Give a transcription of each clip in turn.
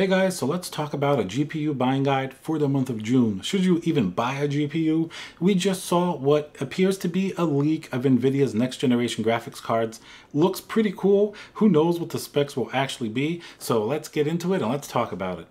Hey guys, so let's talk about a GPU buying guide for the month of June. Should you even buy a GPU? We just saw what appears to be a leak of NVIDIA's next generation graphics cards. Looks pretty cool. Who knows what the specs will actually be? So let's get into it and let's talk about it.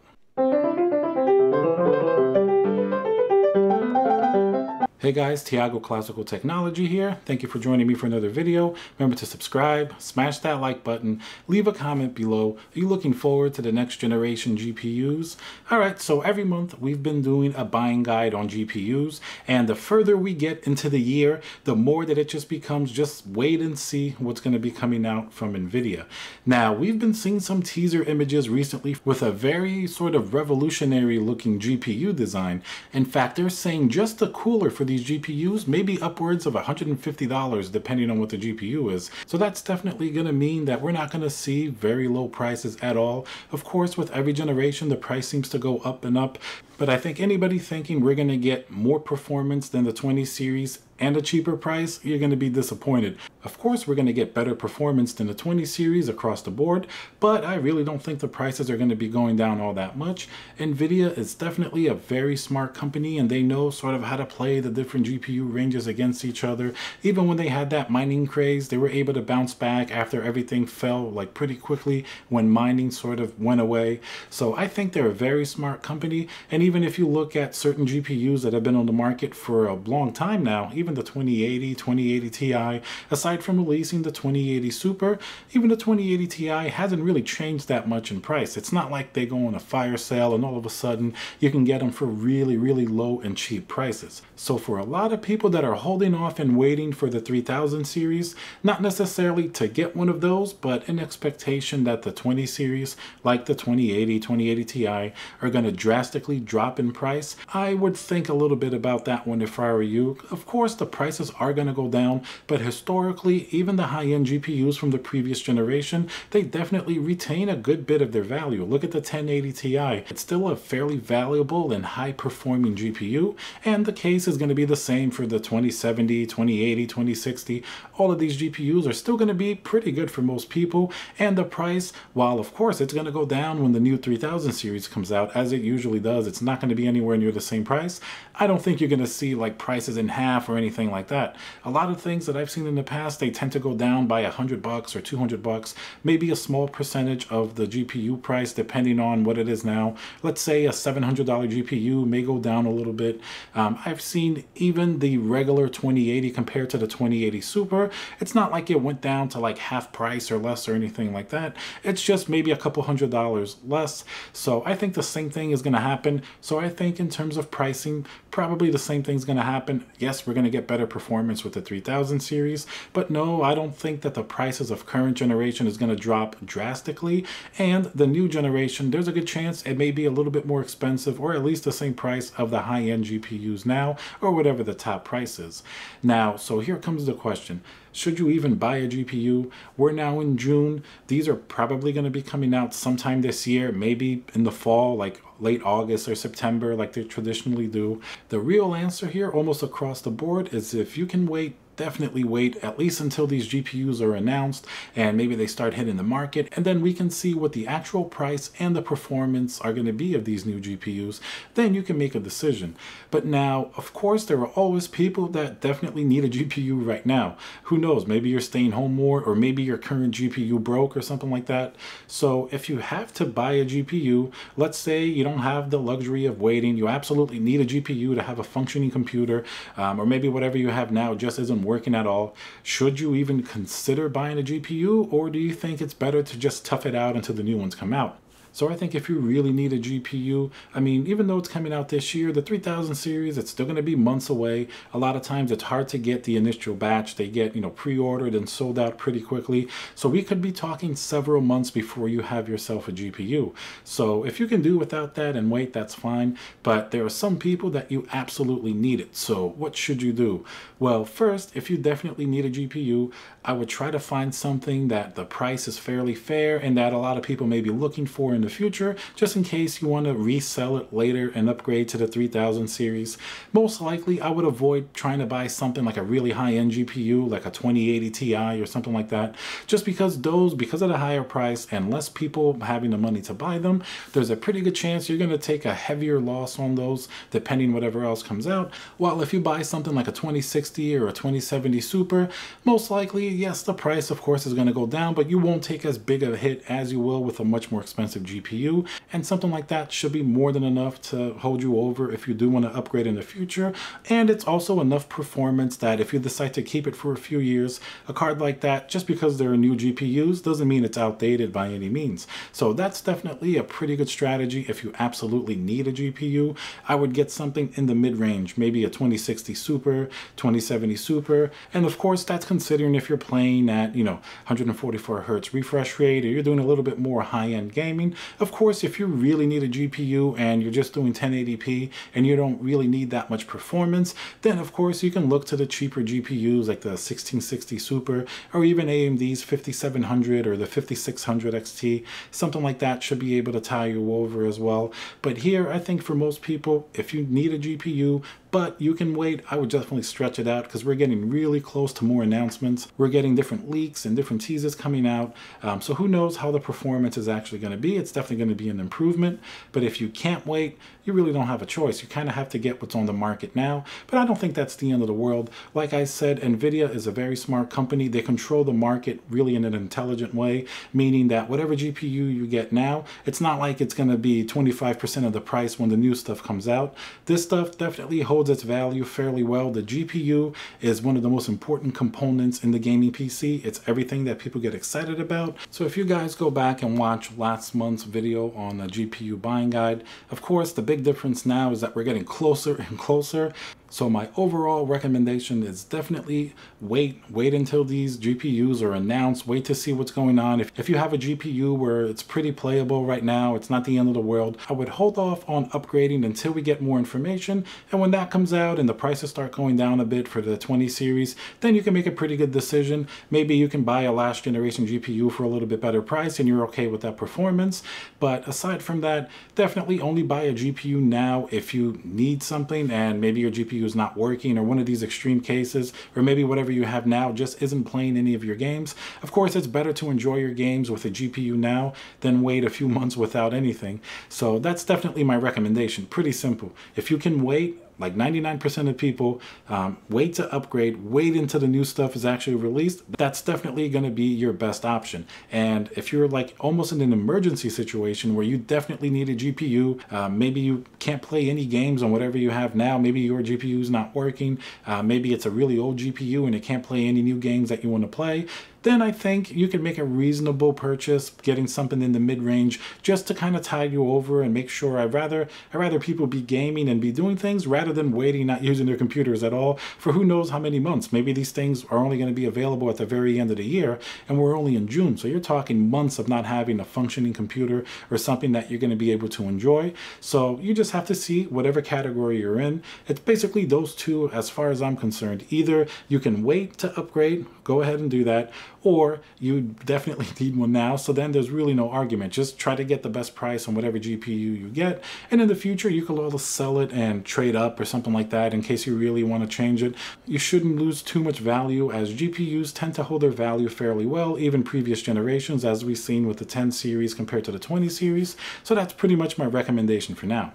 Hey guys, Tiago Classical Technology here. Thank you for joining me for another video. Remember to subscribe, smash that like button, leave a comment below. Are you looking forward to the next generation GPUs? Alright, so every month we've been doing a buying guide on GPUs, and the further we get into the year, the more that it just becomes just wait and see what's going to be coming out from NVIDIA. Now, we've been seeing some teaser images recently with a very sort of revolutionary looking GPU design. In fact, they're saying just the cooler for these GPUs, maybe upwards of $150 depending on what the GPU is. So that's definitely going to mean that we're not going to see very low prices at all. Of course, with every generation, the price seems to go up and up. But I think anybody thinking we're going to get more performance than the 20 series and a cheaper price, you're going to be disappointed. Of course, we're going to get better performance than the 20 series across the board, but I really don't think the prices are going to be going down all that much. NVIDIA is definitely a very smart company and they know sort of how to play the different GPU ranges against each other. Even when they had that mining craze, they were able to bounce back after everything fell like pretty quickly when mining sort of went away. So I think they're a very smart company. And even if you look at certain GPUs that have been on the market for a long time now, even the 2080, 2080 Ti, aside from releasing the 2080 Super, even the 2080 Ti hasn't really changed that much in price. It's not like they go on a fire sale and all of a sudden you can get them for really, really low and cheap prices. So for a lot of people that are holding off and waiting for the 3000 series, not necessarily to get one of those, but in expectation that the 20 series, like the 2080, 2080 Ti, are going to drastically drop in price, I would think a little bit about that one if I were you. Of course, the prices are going to go down, but historically, even the high-end GPUs from the previous generation, they definitely retain a good bit of their value. Look at the 1080 Ti. It's still a fairly valuable and high-performing GPU, and the case is going to be the same for the 2070, 2080, 2060. All of these GPUs are still going to be pretty good for most people, and the price, while of course it's going to go down when the new 3000 series comes out, as it usually does, it's not going to be anywhere near the same price. I don't think you're going to see like prices in half or anything like that. A lot of things that I've seen in the past, they tend to go down by a hundred bucks or 200 bucks, maybe a small percentage of the GPU price, depending on what it is now. Let's say a $700 GPU may go down a little bit. Um, I've seen even the regular 2080 compared to the 2080 Super. It's not like it went down to like half price or less or anything like that. It's just maybe a couple hundred dollars less. So I think the same thing is going to happen. So I think in terms of pricing, probably the same thing's going to happen. Yes, we're going to get better performance with the 3000 series, but no, I don't think that the prices of current generation is going to drop drastically. And the new generation, there's a good chance it may be a little bit more expensive or at least the same price of the high-end GPUs now or whatever the top price is. Now, so here comes the question. Should you even buy a GPU? We're now in June. These are probably going to be coming out sometime this year, maybe in the fall, like late August or September, like they traditionally do. The real answer here, almost across the board, is if you can wait definitely wait at least until these GPUs are announced and maybe they start hitting the market and then we can see what the actual price and the performance are going to be of these new GPUs then you can make a decision. But now of course there are always people that definitely need a GPU right now. Who knows? Maybe you're staying home more or maybe your current GPU broke or something like that. So if you have to buy a GPU let's say you don't have the luxury of waiting you absolutely need a GPU to have a functioning computer um, or maybe whatever you have now just isn't working at all, should you even consider buying a GPU or do you think it's better to just tough it out until the new ones come out? So I think if you really need a GPU, I mean, even though it's coming out this year, the 3000 series, it's still going to be months away. A lot of times it's hard to get the initial batch. They get, you know, pre-ordered and sold out pretty quickly. So we could be talking several months before you have yourself a GPU. So if you can do without that and wait, that's fine. But there are some people that you absolutely need it. So what should you do? Well, first, if you definitely need a GPU, I would try to find something that the price is fairly fair and that a lot of people may be looking for in the future, just in case you want to resell it later and upgrade to the 3000 series. Most likely, I would avoid trying to buy something like a really high-end GPU, like a 2080 Ti or something like that, just because those, because of the higher price and less people having the money to buy them, there's a pretty good chance you're going to take a heavier loss on those, depending whatever else comes out. While if you buy something like a 2060 or a 2070 Super, most likely, yes, the price, of course, is going to go down, but you won't take as big a hit as you will with a much more expensive GPU. And something like that should be more than enough to hold you over if you do want to upgrade in the future. And it's also enough performance that if you decide to keep it for a few years, a card like that, just because there are new GPUs, doesn't mean it's outdated by any means. So that's definitely a pretty good strategy if you absolutely need a GPU. I would get something in the mid-range, maybe a 2060 Super, 2070 Super, and of course that's considering if you're playing at, you know, 144 hertz refresh rate or you're doing a little bit more high-end gaming. Of course, if you really need a GPU and you're just doing 1080p and you don't really need that much performance, then of course you can look to the cheaper GPUs like the 1660 Super or even AMD's 5700 or the 5600 XT. Something like that should be able to tie you over as well. But here, I think for most people, if you need a GPU, but you can wait. I would definitely stretch it out because we're getting really close to more announcements. We're getting different leaks and different teasers coming out. Um, so who knows how the performance is actually going to be. It's definitely going to be an improvement. But if you can't wait, you really don't have a choice. You kind of have to get what's on the market now. But I don't think that's the end of the world. Like I said, NVIDIA is a very smart company. They control the market really in an intelligent way, meaning that whatever GPU you get now, it's not like it's going to be 25% of the price when the new stuff comes out. This stuff definitely holds holds its value fairly well. The GPU is one of the most important components in the gaming PC. It's everything that people get excited about. So if you guys go back and watch last month's video on the GPU buying guide, of course, the big difference now is that we're getting closer and closer so my overall recommendation is definitely wait, wait until these GPUs are announced, wait to see what's going on. If, if you have a GPU where it's pretty playable right now, it's not the end of the world, I would hold off on upgrading until we get more information. And when that comes out and the prices start going down a bit for the 20 series, then you can make a pretty good decision. Maybe you can buy a last generation GPU for a little bit better price and you're okay with that performance. But aside from that, definitely only buy a GPU now if you need something and maybe your GPU is not working or one of these extreme cases, or maybe whatever you have now just isn't playing any of your games. Of course, it's better to enjoy your games with a GPU now than wait a few months without anything. So that's definitely my recommendation. Pretty simple. If you can wait, like 99% of people um, wait to upgrade, wait until the new stuff is actually released. That's definitely going to be your best option. And if you're like almost in an emergency situation where you definitely need a GPU, uh, maybe you can't play any games on whatever you have now, maybe your GPU is not working, uh, maybe it's a really old GPU and it can't play any new games that you want to play, then I think you can make a reasonable purchase, getting something in the mid-range just to kind of tide you over and make sure I'd rather I'd rather people be gaming and be doing things rather than waiting, not using their computers at all for who knows how many months. Maybe these things are only going to be available at the very end of the year and we're only in June. So you're talking months of not having a functioning computer or something that you're going to be able to enjoy. So you just have to see whatever category you're in. It's basically those two as far as I'm concerned. Either you can wait to upgrade, go ahead and do that, or you definitely need one now. So then there's really no argument. Just try to get the best price on whatever GPU you get. And in the future, you could always sell it and trade up or something like that in case you really want to change it. You shouldn't lose too much value as GPUs tend to hold their value fairly well, even previous generations, as we've seen with the 10 series compared to the 20 series. So that's pretty much my recommendation for now.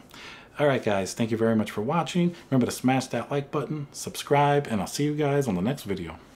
Alright guys, thank you very much for watching. Remember to smash that like button, subscribe, and I'll see you guys on the next video.